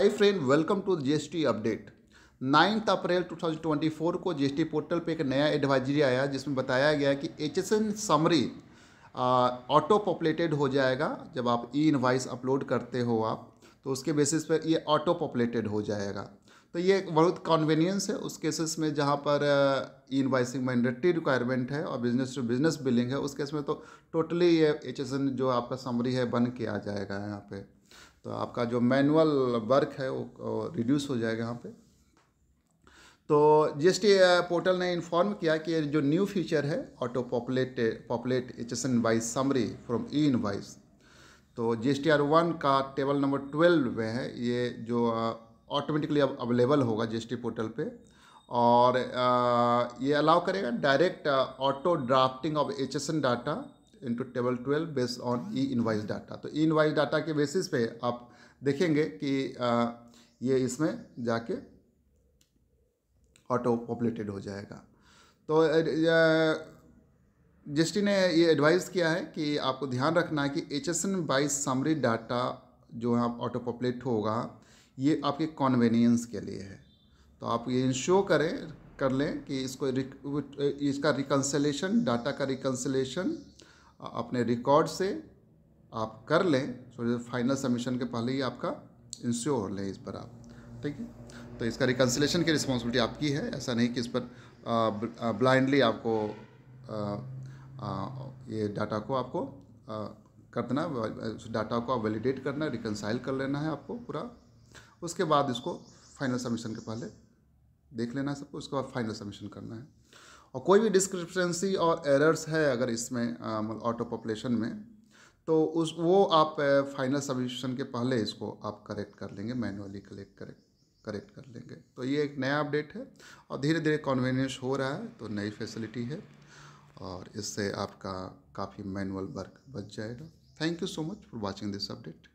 Hi friend welcome to GST update ninth April 2024 को GST portal पे एक नया एडवाइजरी आया, जिसमें बताया गया कि H S N summary auto populated हो जाएगा जब आप ई इनवाइस अपलोड करते हो आप तो उसके बेसिस पर ये ऑटो पॉपुलेटेड हो जाएगा। तो ये एक बहुत कन्वीनियंस है, उस केसेस में जहाँ पर ई इनवाइसिंग मैंडेटरी रिक्वायरमेंट है और बिज़नेस टू बिज़नेस बिलिंग है, उस केस में तो टोटली ये एच एस एन जो आपका समरी है, बन के आ जाएगा यहाँ पे। तो आपका जो मैनुअल वर्क है वो रिड्यूस हो जाएगा यहाँ पे। तो जीएसटी पोर्टल ने इन्फॉर्म किया कि जो न्यू फीचर है auto populate populate H S N wise summary from e invoice तो G S T R one का टेबल नंबर ट्वेल्व में है ये जो ऑटोमेटिकली अब अवेलेबल होगा जी एस टी पोर्टल पे। और आ, ये अलाउ करेगा direct auto drafting of H S N data into table twelve based on e invoice data तो ई इनवाइस डाटा के बेसिस पे आप देखेंगे कि ये इसमें जाके ऑटो पॉपुलेटेड हो जाएगा। तो जिसटी ने ये एडवाइस किया है कि आपको ध्यान रखना है कि H S N wise summary data जो है ऑटो पॉपुलेट होगा, ये आपके कॉन्वेनियंस के लिए है। तो आप ये इंश्योर करें, कर लें कि इसको इसका रिकन्सलेशन डाटा का रिकन्सलेशन अपने रिकॉर्ड से आप कर लें। सो फाइनल सबमिशन के पहले ही आपका इंश्योर लें इस पर आप। ठीक है? तो इसका रिकन्सलेशन की रिस्पॉन्सिबिलिटी आपकी है। ऐसा नहीं कि इस पर ब्लाइंडली आपको आ, आ, ये डाटा को आपको आ, कर देना डाटा को आप वैलिडेट करना है रिकनसाइल कर लेना है आपको पूरा। उसके बाद इसको फाइनल सबमिशन के पहले देख लेना है सबको। उसके बाद फाइनल सबमिशन करना है। और कोई भी डिस्क्रिप्शंसी और एरर्स है अगर इसमें ऑटो पॉपुलेशन में तो उस, वो आप फाइनल सबमिशन के पहले इसको आप करेक्ट कर लेंगे मैनुअली कलेक्ट करेक्ट करेक्ट कर लेंगे। तो ये एक नया अपडेट है और धीरे धीरे कॉन्वीनियंस हो रहा है तो नई फैसिलिटी है और इससे आपका काफ़ी मैनुअल वर्क बच जाएगा। Thank you so much for watching this update